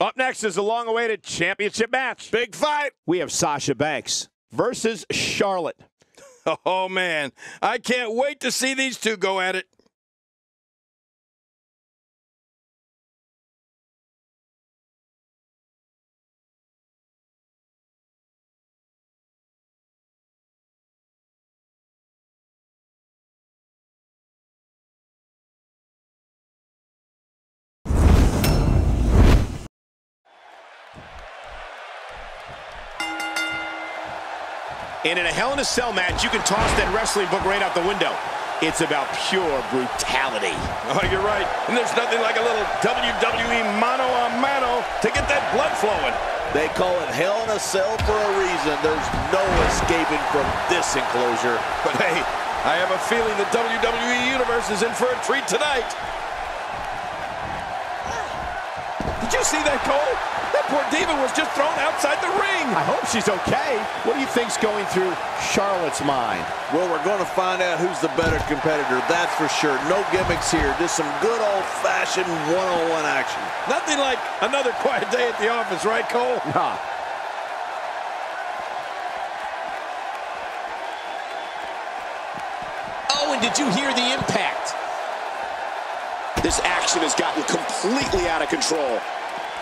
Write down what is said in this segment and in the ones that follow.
Up next is the long-awaited championship match. Big fight. We have Sasha Banks versus Charlotte. Oh, man. I can't wait to see these two go at it. And in a Hell in a Cell match, you can toss that wrestling book right out the window. It's about pure brutality. Oh, you're right. And there's nothing like a little WWE mano a mano to get that blood flowing. They call it Hell in a Cell for a reason. There's no escaping from this enclosure. But hey, I have a feeling the WWE Universe is in for a treat tonight. Did you see that, Cole? That poor diva was just thrown outside the ring. I hope she's okay. What do you think's going through Charlotte's mind? Well, we're going to find out who's the better competitor, that's for sure. No gimmicks here, just some good old-fashioned one-on-one action. Nothing like another quiet day at the office, right, Cole? Nah. Oh, and did you hear the impact? This action has gotten completely out of control.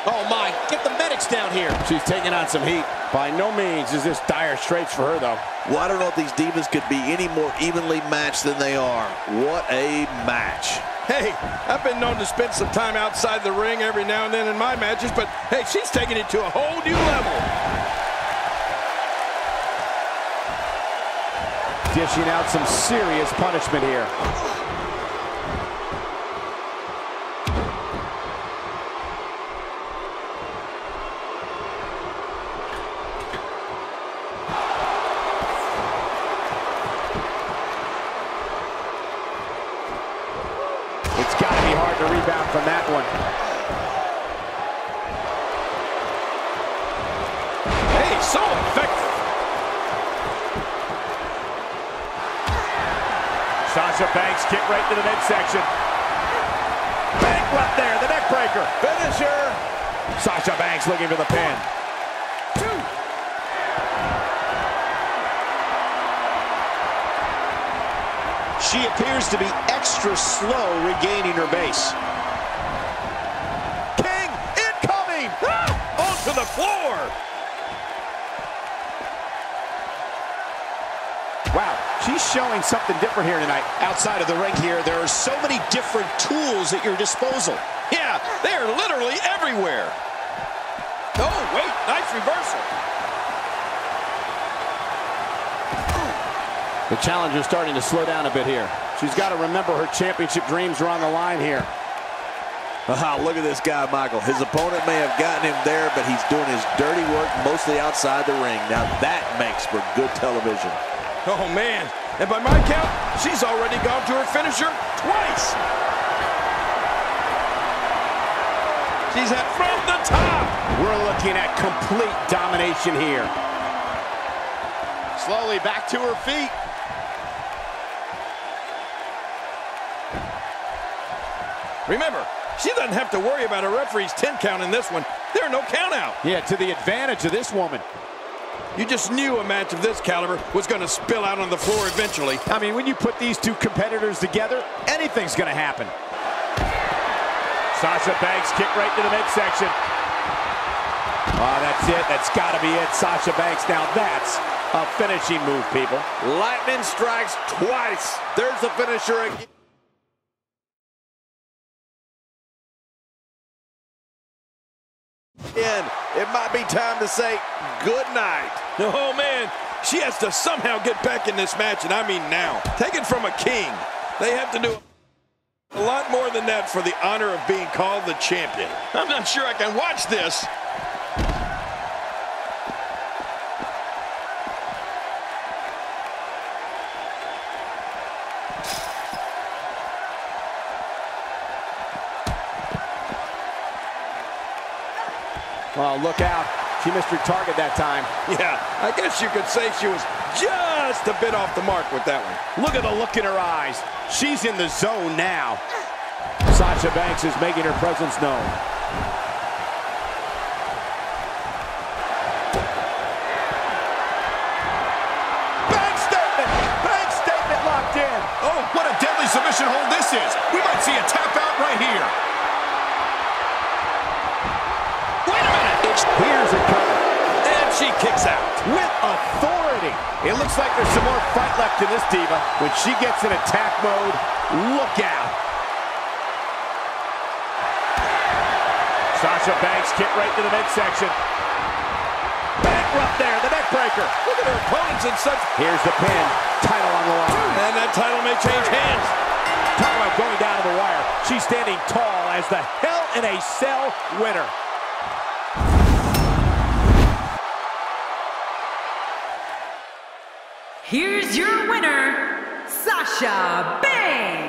Oh, my. Get the medics down here. She's taking on some heat. By no means is this dire straits for her, though. Well, I don't know if these divas could be any more evenly matched than they are. What a match. Hey, I've been known to spend some time outside the ring every now and then in my matches, but hey, she's taking it to a whole new level. Dishing out some serious punishment here. It's got to be hard to rebound from that one. Hey, so effective. Sasha Banks kick right to the midsection. Bankrupt there, the neck breaker. Finisher. Sasha Banks looking for the pin. She appears to be extra slow regaining her base. King incoming. Ah, onto the floor. Wow, she's showing something different here tonight. Outside of the ring here, there are so many different tools at your disposal. Yeah, they're literally everywhere. Oh, wait, nice reversal. The challenger's starting to slow down a bit here. She's got to remember her championship dreams are on the line here. Ah, look at this guy, Michael. His opponent may have gotten him there, but he's doing his dirty work mostly outside the ring. Now that makes for good television. Oh, man. And by my count, she's already gone to her finisher twice. She's at from the top. We're looking at complete domination here. Slowly back to her feet. Remember, she doesn't have to worry about a referee's 10 count in this one. There are no count out. Yeah, to the advantage of this woman. You just knew a match of this caliber was going to spill out on the floor eventually. I mean, when you put these two competitors together, anything's going to happen. Sasha Banks kick right to the midsection. Oh, that's it. That's got to be it. Sasha Banks. Now that's a finishing move, people. Lightning strikes twice. There's the finisher again. It might be time to say good night. Oh, man, she has to somehow get back in this match, and I mean now. Take it from a king. They have to do a lot more than that for the honor of being called the champion. I'm not sure I can watch this. Oh, look out. She missed her target that time. Yeah, I guess you could say she was just a bit off the mark with that one. Look at the look in her eyes. She's in the zone now. Sasha Banks is making her presence known. Bank statement! Bank statement locked in! Oh, what a deadly submission hold this is! We might see a tap out right here. Here's it coming. And she kicks out. With authority. It looks like there's some more fight left in this diva. When she gets in attack mode, look out. Sasha Banks kick right to the midsection. Bankrupt there, the neck breaker. Look at her opponents in such... Here's the pin. Title on the line. And that title may change hands. Talk about going down to the wire. She's standing tall as the Hell in a Cell winner. Here's your winner, Sasha Banks.